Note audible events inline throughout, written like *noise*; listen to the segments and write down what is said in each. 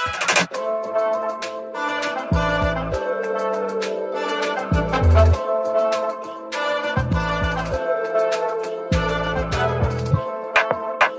Thank you.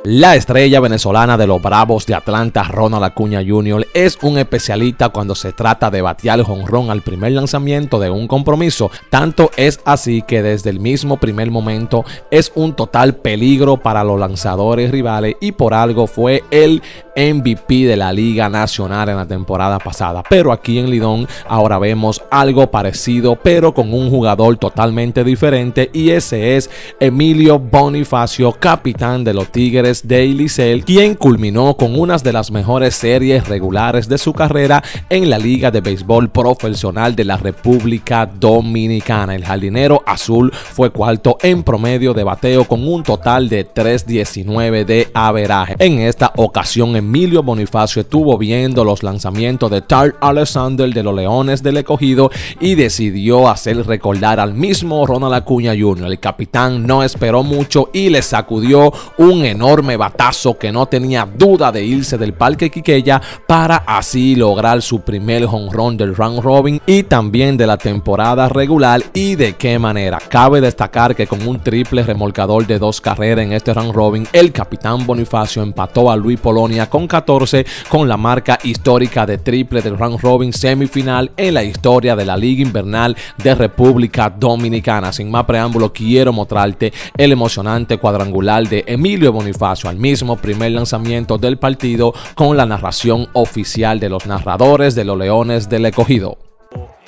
La estrella venezolana de los Bravos de Atlanta, Ronald Acuña Jr., es un especialista cuando se trata de batear jonrón al primer lanzamiento de un compromiso. Tanto es así que desde el mismo primer momento es un total peligro para los lanzadores rivales y por algo fue el MVP de la Liga Nacional en la temporada pasada. Pero aquí en Lidón ahora vemos algo parecido, pero con un jugador totalmente diferente y ese es Emilio Bonifacio, capitán de los Tigres Daily Cell, quien culminó con una de las mejores series regulares de su carrera en la Liga de Béisbol Profesional de la República Dominicana. El jardinero azul fue cuarto en promedio de bateo con un total de 3.19 de averaje. En esta ocasión, Emilio Bonifacio estuvo viendo los lanzamientos de Tart Alexander de los Leones del Escogido y decidió hacer recordar al mismo Ronald Acuña Jr. El capitán no esperó mucho y le sacudió un enorme batazo que no tenía duda de irse del Parque Quiqueya para así lograr su primer run del round robin y también de la temporada regular y de qué manera. Cabe destacar que con un triple remolcador de dos carreras en este round robin, el capitán Bonifacio empató a Luis Polonia con 14 con la marca histórica de triple del round robin semifinal en la historia de la Liga Invernal de República Dominicana. Sin más preámbulo, quiero mostrarte el emocionante cuadrangular de Emilio Bonifacio al mismo primer lanzamiento del partido con la narración oficial de los narradores de los Leones del Escogido.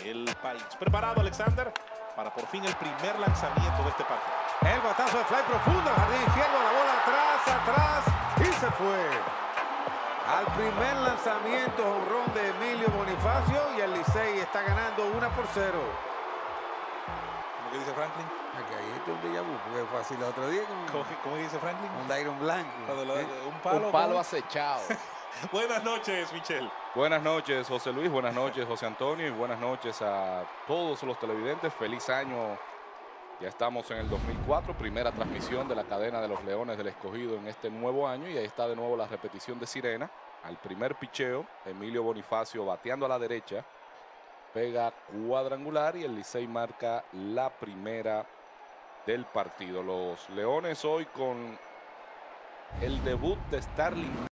El país. Preparado Alexander para por fin el primer lanzamiento de este partido. El batazo de fly profundo jardín izquierdo, la bola atrás, atrás y se fue. Al primer lanzamiento, honrón de Emilio Bonifacio y el Licey está ganando 1 por 0. ¿Cómo que dice Franklin? Aquí ahí está un déjà vu, porque fue así el otro día con ¿Cómo, cómo dice Franklin? un Dairon blanco. Cuando lo- ¿eh? un palo. Un palo acechado. *laughs* Buenas noches, Michelle. Buenas noches, José Luis. Buenas noches, José Antonio. Y buenas noches a todos los televidentes. Feliz año. Ya estamos en el 2004, primera transmisión de la cadena de los Leones del Escogido en este nuevo año. Y ahí está de nuevo la repetición de Sirena. Al primer picheo, Emilio Bonifacio bateando a la derecha. Pega cuadrangular y el Licey marca la primera del partido. Los Leones hoy con el debut de Starling